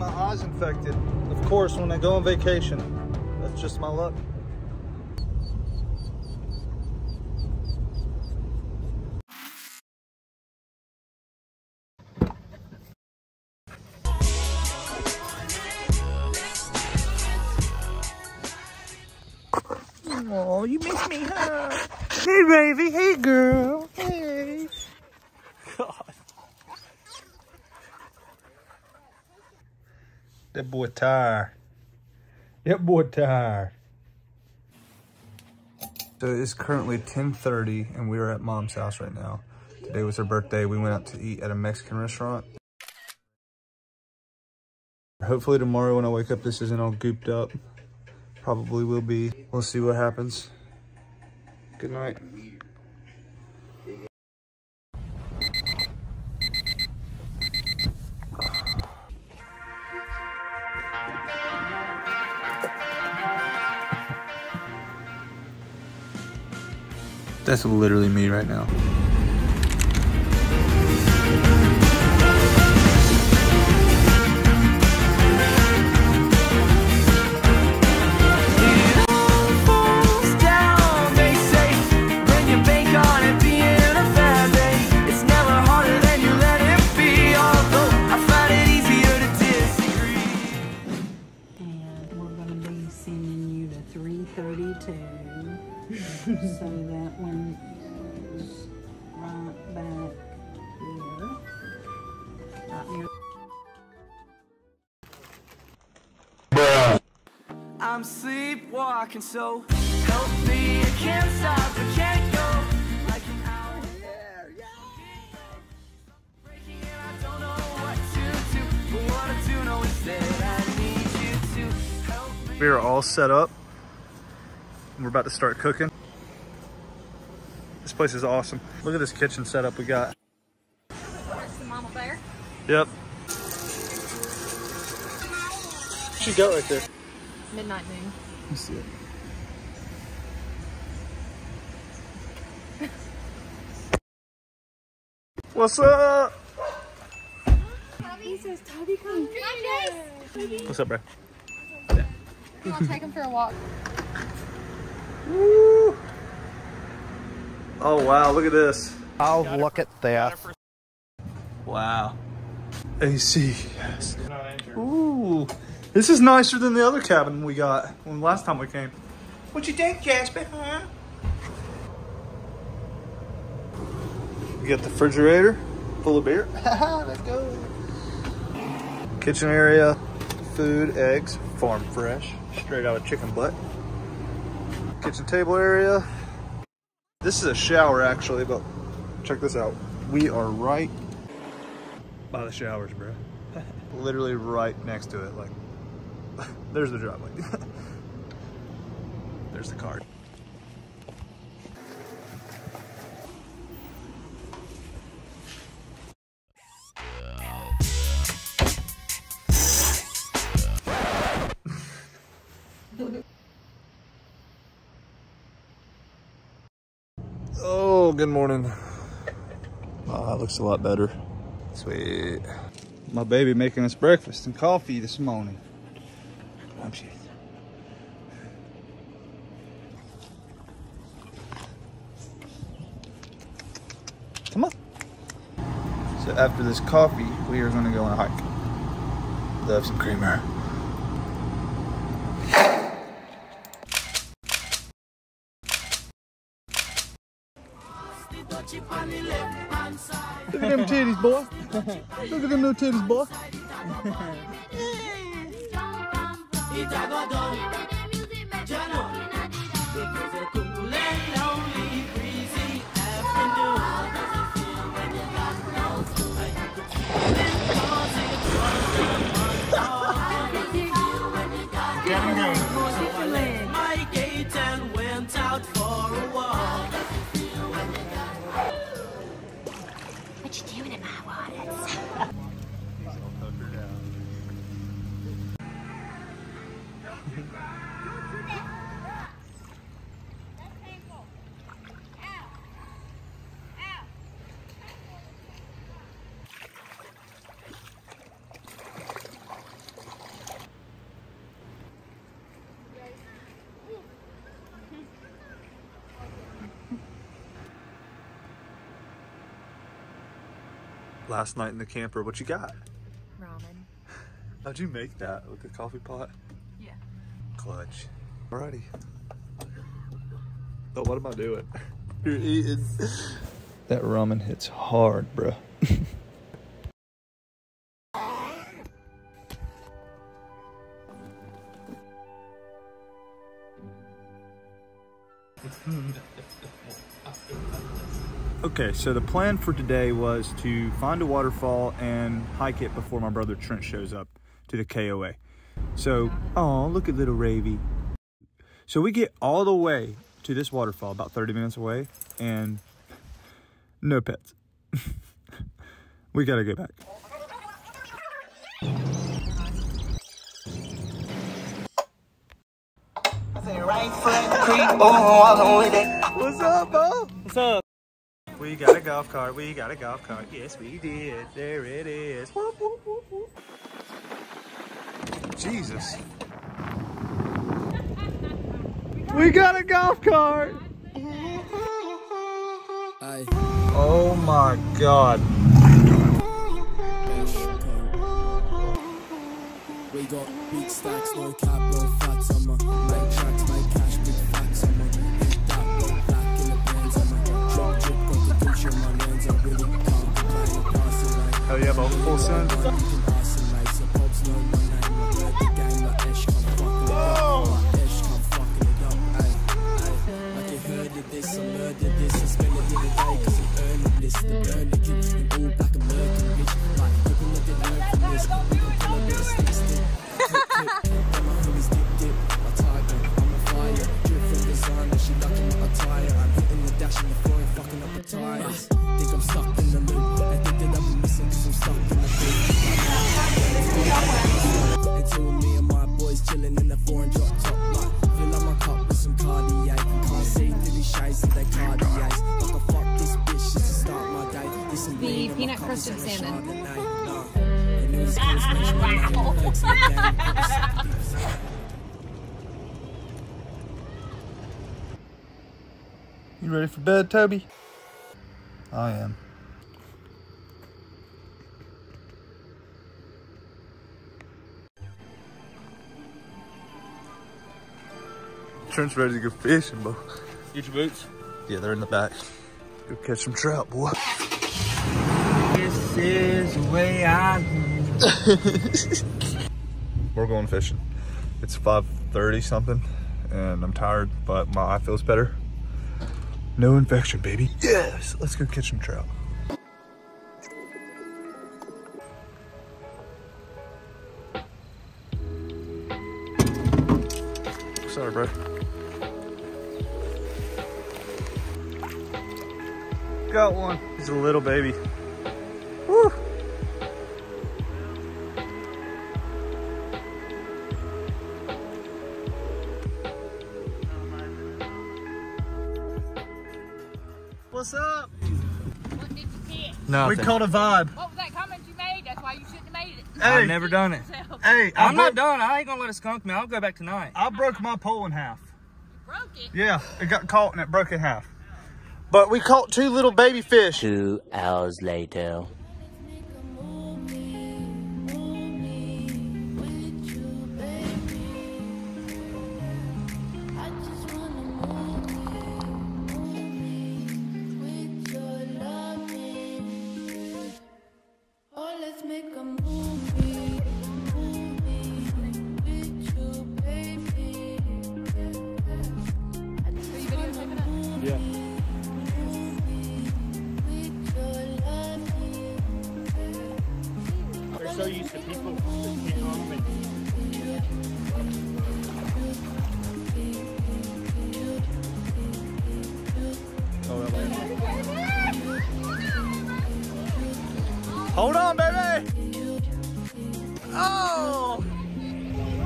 my eyes infected. Of course, when I go on vacation, that's just my luck. Oh, you miss me, huh? Hey, baby. Hey, girl. Hey. God. That boy tired. That boy tired. So it's currently 10.30 and we are at mom's house right now. Today was her birthday. We went out to eat at a Mexican restaurant. Hopefully tomorrow when I wake up, this isn't all gooped up. Probably will be. We'll see what happens. Good night. That's literally me right now. So that one is right back here. Right near I'm sleepwalking, so help me. I can't stop, I can't go. Like an owl. Breaking and I don't know what to do. But what I do know is that I need you to help me. We are all set up. We're about to start cooking. This place is awesome. Look at this kitchen setup we got. That's the mama bear. Yep. What you got right there? Midnight moon. Let me see it. What's up? He says, Toby, come What's up, bro? You want to take him for a walk? Woo. Oh wow, look at this. Oh, look at that. Wow. AC, yes. Ooh. This is nicer than the other cabin we got when last time we came. What you think, Jasper, huh? We got the refrigerator full of beer. Let's go. Kitchen area, food, eggs, farm fresh, straight out of chicken butt. Kitchen table area. This is a shower actually, but check this out. We are right by the showers, bro. Literally right next to it. Like, there's the driveway. there's the card. Good morning. Oh, that looks a lot better. Sweet. My baby making us breakfast and coffee this morning. Oh. Come on. So after this coffee, we are going to go on a hike. Love some creamer. Look at them titties, boy. Look at them new titties, boy. My last night in the camper. What you got? Ramen. How'd you make that with the coffee pot? Yeah. Clutch. Alrighty. Oh, what am I doing? You're eating. That ramen hits hard, bruh. Okay, so the plan for today was to find a waterfall and hike it before my brother Trent shows up to the KOA. So, oh, look at little Ravy. So we get all the way to this waterfall, about 30 minutes away, and no pets. we gotta go back. What's up, Bo? What's up? We got a golf cart. We got a golf cart. Yes, we did. There it is. Whoop, whoop, whoop, whoop. Jesus. We got a golf cart. Oh my God. We got big stacks, no cap, no fats on my Make tracks, Hell yeah, Bo. Full send. You ready for bed, Toby? I am. Trent's ready to go fishing, bro. Get your boots. Yeah, they're in the back. Go catch some trout, boy. This is the way I We're going fishing. It's 5.30 something, and I'm tired, but my eye feels better. No infection, baby. Yes! Let's go catch some trout. Sorry, bro. Got one. He's a little baby. What's up? What did you catch? Nothing. We caught a vibe. What was that comment you made? That's why you shouldn't have made it. I've never done it. Yourself. Hey, I I'm not done. I ain't gonna let it skunk me. I'll go back tonight. I broke my pole in half. Broke it. Yeah, it got caught and it broke in half. But we caught two little baby fish. Two hours later. Hold on, baby. Oh,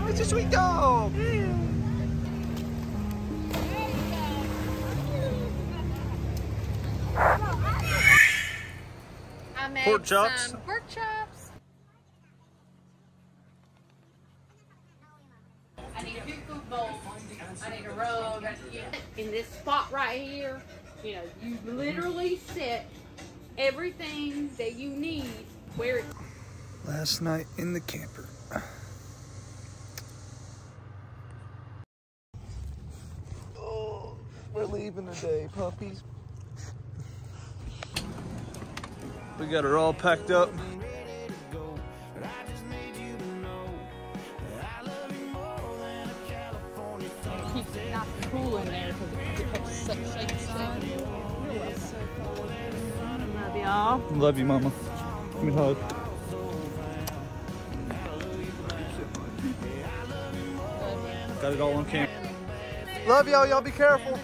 it's a sweet dog. Pork chops. pork chops. I need two food bowls. I need a rug. In this spot right here, you know, you literally sit everything that you need where it Last night in the camper. Oh, we're leaving today, puppies. We got her all packed up. Love you, mama. Give me a hug. Got it all on camera. Love y'all. Y'all be careful.